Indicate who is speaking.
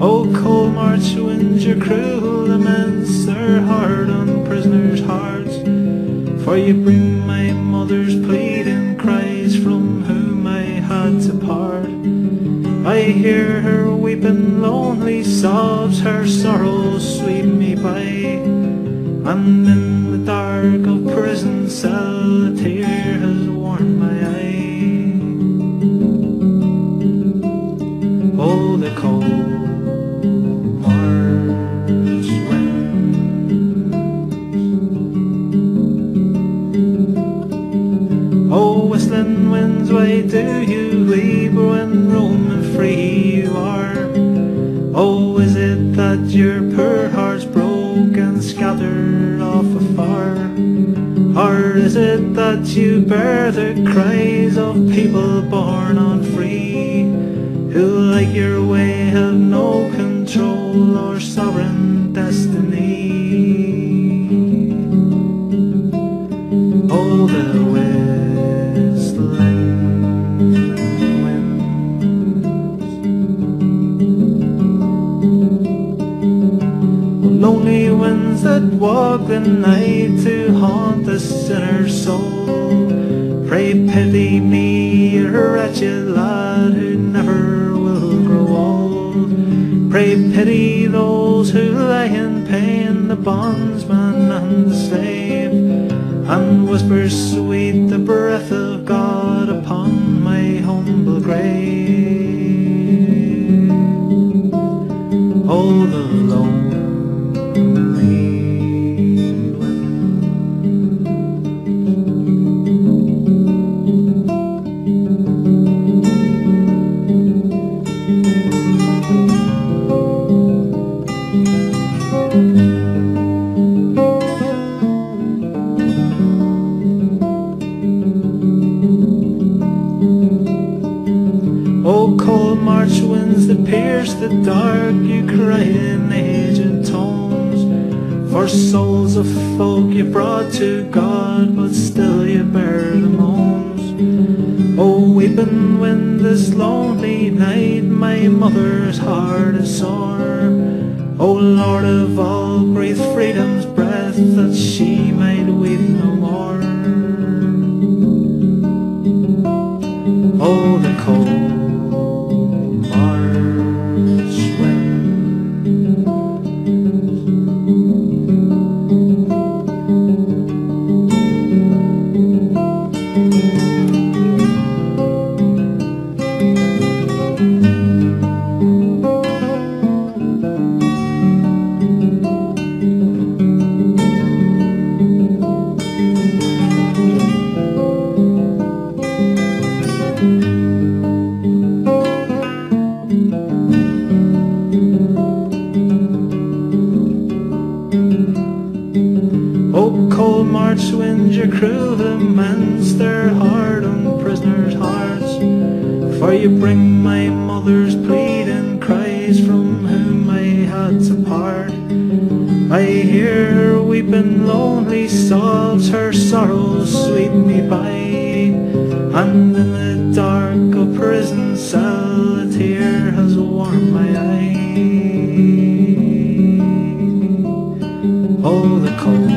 Speaker 1: Oh, cold March winds, your cruel laments are hard on prisoners' hearts. For you bring my mother's pleading cries from whom I had to part. I hear her weeping lonely sobs, her sorrows sweep me by. And in the dark of prison cell, tear has warmed my. Oh, the cold winds. Oh, whistling winds, why do you weep when roaming free you are? Oh, is it that your poor heart's broken, scattered off afar? Is it that you bear the cries of people born unfree, who like your way have no control or sovereign destiny? Oh, the whistling winds. Lonely winds that walk the night to haunt Pray pity those who lie in pain, the bondsman and the slave, and whisper sweet the breath of God upon my humble grave. Oh, the cold March winds that pierce the dark, you cry in aged tones. For souls of folk you brought to God, but still you bear the moans. Oh, weeping wind this lonely night, my mother's heart is sore. Oh, Lord of all, breathe freedom's march when your cruel demands their hard on prisoners' hearts. For you bring my mother's pleading cries from whom I had to part. I hear her weeping lonely sobs, her sorrows sweep me by. And in the dark of prison cell, a tear has warmed my eye. Oh, the cold.